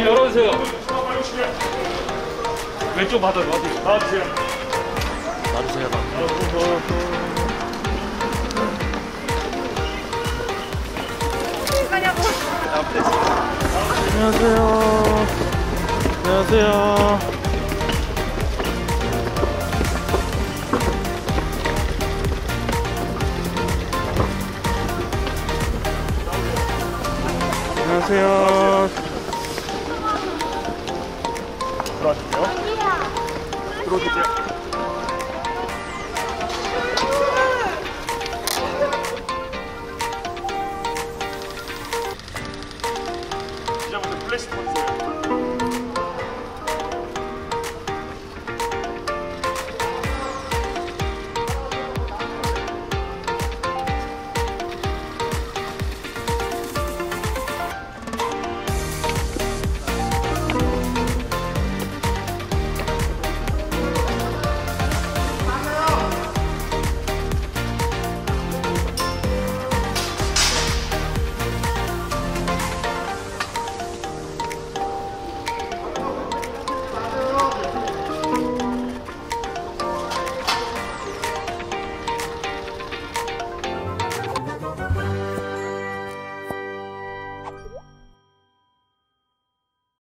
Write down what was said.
길 열어주세요. 왼쪽 받아, 어디? 놔주세요, 나. 가냐고. 안녕하세요. 안녕하세요. 안녕하세요. 들어와주세요. 들어오세요. 이제부터 플래시 보세요.